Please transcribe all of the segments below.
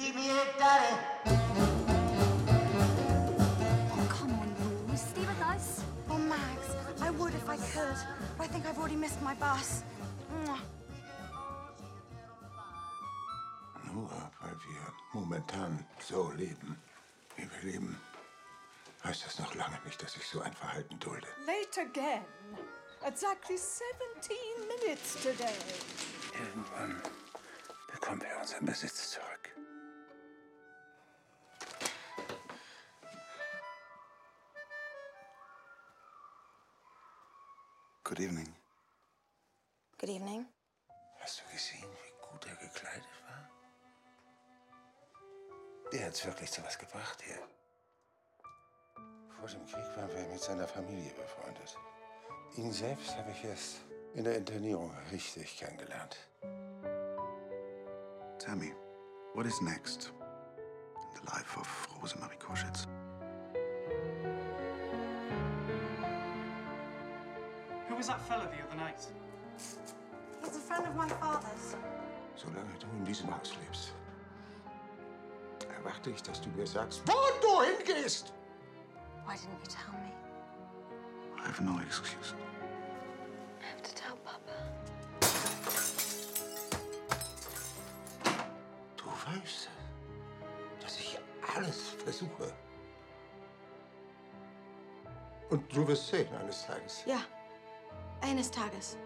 BB-8 Daddy. Oh, come on, Lou. Stay with us. Oh, Max, I would if I could, but I think I've already missed my bus. Nur weil wir momentan so leben, wie wir leben, heißt das noch lange nicht, dass ich so ein Verhalten dulde. Late again. Exactly 17 minutes today. Irgendwann bekommen wir unseren Besitz zurück. Good evening. Good evening. Hast du gesehen, wie gut er gekleidet war? Der hat's wirklich zu was gebracht hier. Vor dem Krieg waren wir mit seiner Familie befreundet. Ihn selbst habe ich erst in der Internierung richtig kennengelernt. Tell me, what is next in the life of Rosemarie Koschitz? Who was that fella the other night? He's a friend of my father's. Solange du in diesem Haus lebst, erwarte ich, dass du mir sagst, wo du hingehst. Why didn't you tell me? I have no excuse. I have to tell Papa. Du weißt, dass ich alles versuche. Und du wirst sehen eines Tages. Ja, eines Tages.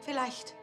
Vielleicht.